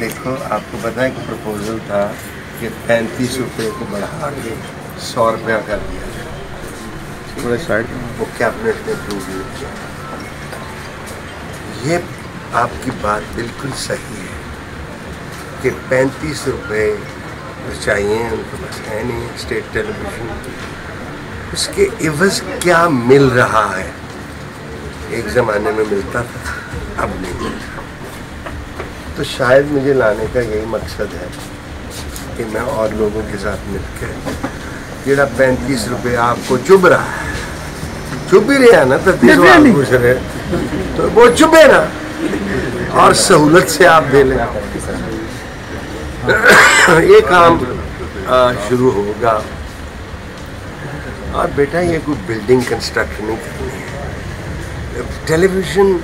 देखो आपको पता है कि प्रपोजल था कि पैंतीस रुपये को बढ़ा के सौ रुपया कर दिया जाए। थोड़े साइड वो कैबिनेट ने अप्रूव नहीं किया। ये आपकी बात बिल्कुल सही है कि पैंतीस रुपये जो चाहिए उनके पास है नहीं स्टेट टेलीविज़न उसके इवज क्या मिल रहा है? एक ज़माने में मिलता था अब नहीं मिलता। तो शायद मुझे लाने का यही मकसद है कि मैं और लोगों के साथ मिलकर जेड़ा पैंतीस रुपये आपको चुभ रहा है चुभ ही रहा ना तो पूछ रहे तो वो चुभे ना और सहूलत से आप दे लें ये काम शुरू होगा और बेटा ये कोई बिल्डिंग कंस्ट्रक्ट नहीं करनी है television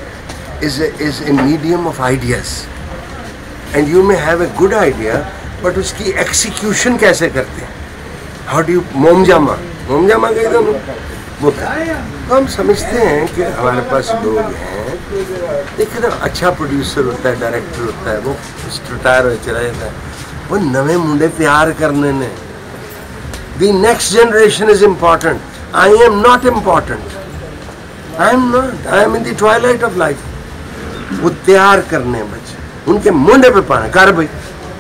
is is a medium of ideas and you may have a good idea but उसकी एक्सिक्यूशन कैसे करते हैं? How do मोमजामा? मोमजामा कह दो वो तो हम समझते हैं कि हमारे पास लोग हैं। देखिए ना अच्छा प्रोड्यूसर होता है डायरेक्टर होता है, वो रिटायर हो, चला जाता है। वो नवे मुंडे तैयार करने ने। The next generation is important I am not important I am not I am in the twilight of life वो तैयार करने बच्चे। उनके मुंडे पे पाना कर भाई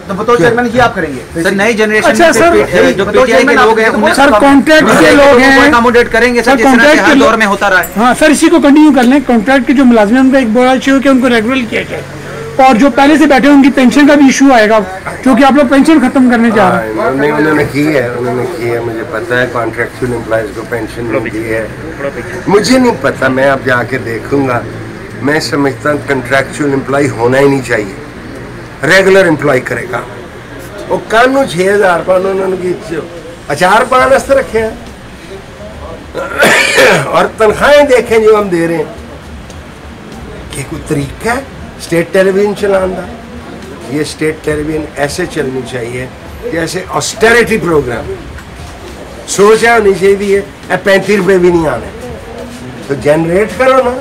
तो बतौर चेयरमैन ये आप करेंगे? सर नई जनरेशन अच्छा, सर, जो पीटीआई के लोग हैं उन्हें सर, कॉन्ट्रैक्ट के लोग हैं। अकोमोडेट करेंगे सर सर, जिस तरह के कॉन्ट्रैक्ट के दौर में होता रहा है। हाँ सर इसी को कंटिन्यू कर लें। कॉन्ट्रैक्ट के जो मुलाजम हैं उनका एक बड़ा इशू है कि उनको रेगुलर किया जाए। और जो पहले से बैठे उनकी पेंशन का भी इशू आएगा क्योंकि आप लोग पेंशन खत्म करने जा रहे हैं। हाँ, उन्होंने की है उन्होंने की है मुझे पता है कॉन्ट्रेक्चुअल एम्प्लॉयज़ को पेंशन नहीं है। मुझे नहीं पता मैं अब जाके देखूँगा। मैं समझता हूँ कंट्रैक्चुअल एम्प्लॉय होना ही नहीं चाहिए। करेगा। वो कानू छः हज़ार पान उन्होंने की अचार पान वास्ते रखे हैं। और तनख्वाहें देखें जो हम दे रहे हैं। कि कोई तरीका है? स्टेट टेलीविज़न चलाने ये स्टेट टेलीविज़न ऐसे चलनी चाहिए, जैसे ऑस्टेरिटी प्रोग्राम सोच है होनी चाहिए पैंतीस रुपए भी नहीं आने। तो जनरेट करो ना।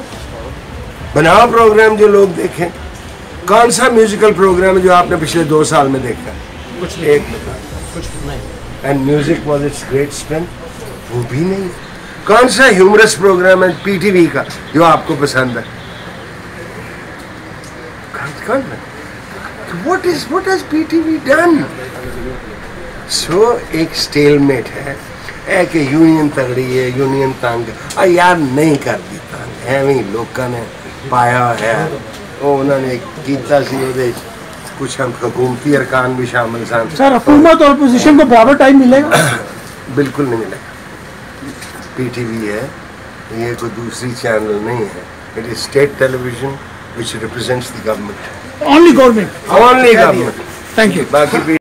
बनाओ प्रोग्राम जो लोग देखें। कौन सा म्यूजिकल प्रोग्राम है जो आपने पिछले दो साल में देखा? कुछ एक। कुछ नहीं। And music was its great strength वो भी नहीं। कौन सा ह्यूमरस प्रोग्राम है पीटीवी का जो आपको पसंद है? कौन what is what is PTV done so एक स्टेलमेट है। एक यूनियन तगड़ी है यूनियन तंग। यार नहीं कर दी तंग। है ਐਵੇਂ ने पाया है। वो उन्होंने किया कुछ हम हकूमती अरकान भी शामिल सन सर हुकूमत और अपोजिशन को बराबर टाइम मिलेगा? बिल्कुल नहीं मिलेगा। पी टी वी है ये कोई दूसरी चैनल नहीं है। It is state television which represents the government only government only government thank you बाकी